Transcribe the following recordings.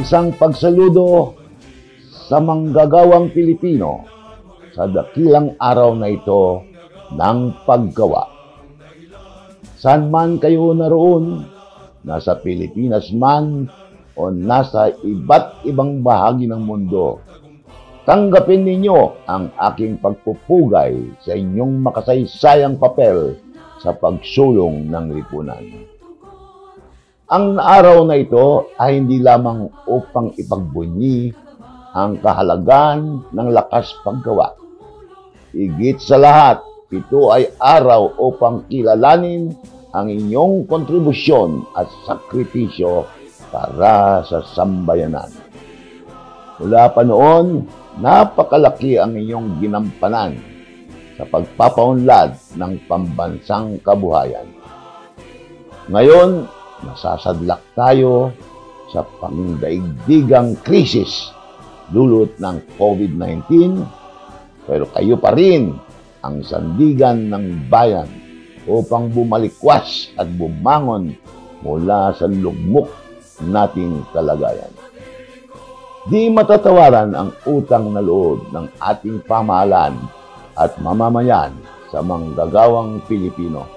Isang pagsaludo sa manggagawang Pilipino sa dakilang araw na ito ng paggawa. San man kayo naroon, nasa Pilipinas man o nasa iba't ibang bahagi ng mundo, tanggapin ninyo ang aking pagpupugay sa inyong makasaysayang papel sa pagsulong ng lipunan. Ang araw na ito ay hindi lamang upang ipagbunyi ang kahalagan ng lakas paggawa. Higit sa lahat, ito ay araw upang kilalanin ang inyong kontribusyon at sakripisyo para sa sambayanan. Mula pa noon, napakalaki ang inyong ginampanan sa pagpapaunlad ng pambansang kabuhayan. Ngayon, nasasadlak tayo sa pangdaigdigang krisis dulot ng COVID-19, pero kayo pa rin ang sandigan ng bayan upang bumalikwas at bumangon mula sa lugmok nating kalagayan. Di matatawaran ang utang na loob ng ating pamahalaan at mamamayan sa manggagawang Pilipino.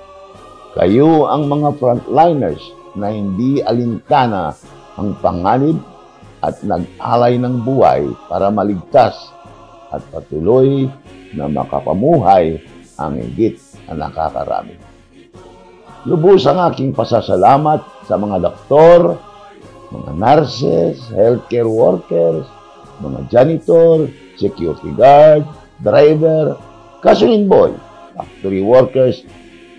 Kayo ang mga frontliners na hindi alintana ang panganib at nag-alay ng buhay para maligtas at patuloy na makapamuhay ang higit na nakakarami. Lubos ang aking pasasalamat sa mga doktor, mga nurses, healthcare workers, mga janitor, security guard, driver, gasoline boy, factory workers,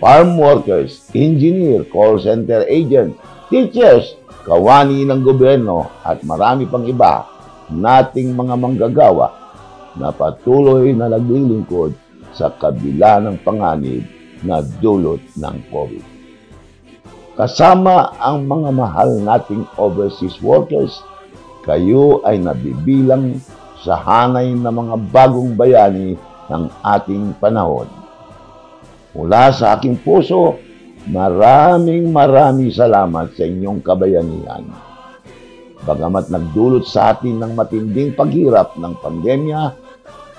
farm workers, engineer, call center agent, teachers, kawani ng gobyerno at marami pang iba nating mga manggagawa na patuloy na naglilingkod sa kabila ng panganib na dulot ng COVID. Kasama ang mga mahal nating overseas workers, kayo ay nabibilang sa hanay ng mga bagong bayani ng ating panahon. Mula sa aking puso, Maraming maraming salamat sa inyong kabayanihan. Bagamat nagdulot sa atin ng matinding paghirap ng pandemya,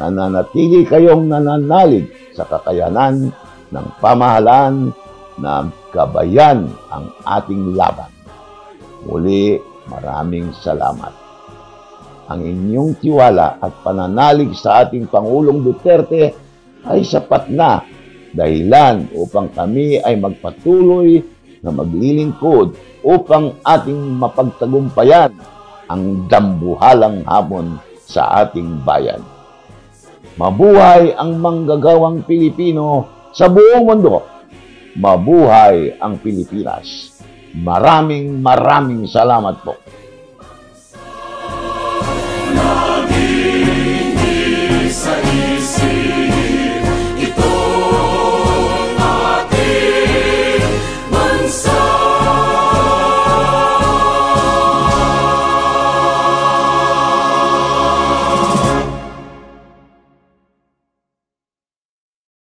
nananatili kayong nananalig sa kakayanan ng pamahalaan na gabayan ang ating laban. Muli, maraming salamat. Ang inyong tiwala at pananalig sa ating Pangulong Duterte ay sapat na dahilan upang kami ay magpatuloy na maglilingkod upang ating mapagtagumpayan ang dambuhalang hamon sa ating bayan. Mabuhay ang manggagawang Pilipino sa buong mundo. Mabuhay ang Pilipinas. Maraming maraming salamat po.